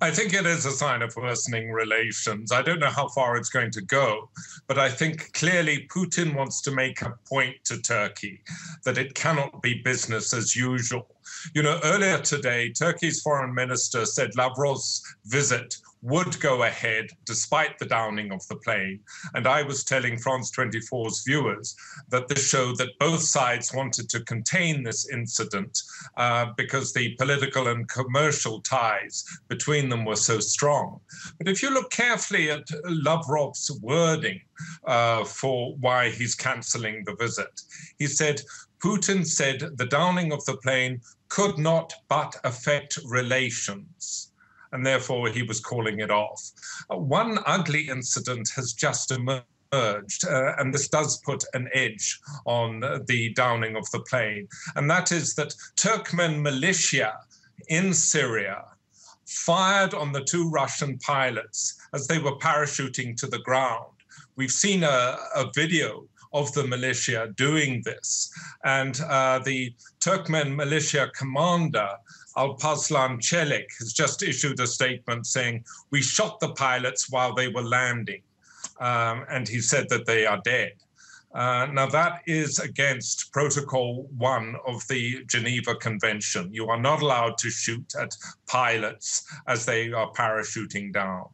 I think it is a sign of worsening relations. I don't know how far it's going to go, but I think clearly Putin wants to make a point to Turkey that it cannot be business as usual. You know, earlier today, Turkey's foreign minister said Lavrov's visit would go ahead despite the downing of the plane. And I was telling France 24's viewers that this showed that both sides wanted to contain this incident uh, because the political and commercial ties between them were so strong. But if you look carefully at Lavrov's wording uh, for why he's canceling the visit, he said, Putin said the downing of the plane could not but affect relations and therefore he was calling it off. One ugly incident has just emerged. Uh, and this does put an edge on the downing of the plane, and that is that Turkmen militia in Syria fired on the two Russian pilots as they were parachuting to the ground. We've seen a, a video of the militia doing this, and uh, the Turkmen militia commander Alparslan Çelik has just issued a statement saying, We shot the pilots while they were landing. Um, and he said that they are dead. Uh, now, that is against Protocol 1 of the Geneva Convention. You are not allowed to shoot at pilots as they are parachuting down.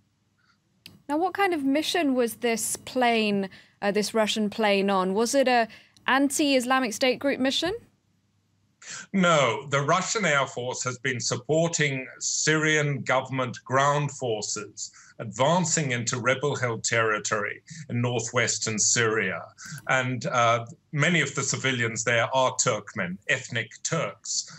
Now, what kind of mission was this plane, uh, this Russian plane on? Was it a anti-Islamic State group mission? No, the Russian Air Force has been supporting Syrian government ground forces advancing into rebel held territory in northwestern Syria. And uh, many of the civilians there are Turkmen, ethnic Turks,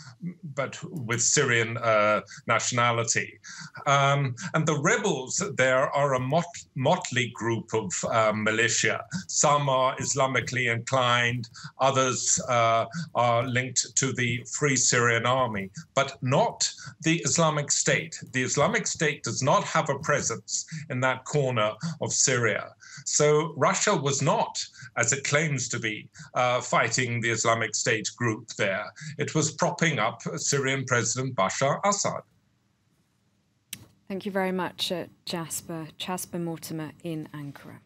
but with Syrian uh, nationality. Um, and the rebels there are a mot motley group of uh, militia. Some are Islamically inclined, others uh, are linked to the Free Syrian Army, but not the Islamic State. The Islamic State does not have a in that corner of Syria. So Russia was not, as it claims to be, uh, fighting the Islamic State group there. It was propping up Syrian President Bashar Assad. Thank you very much, uh, Jasper. Jasper Mortimer in Ankara.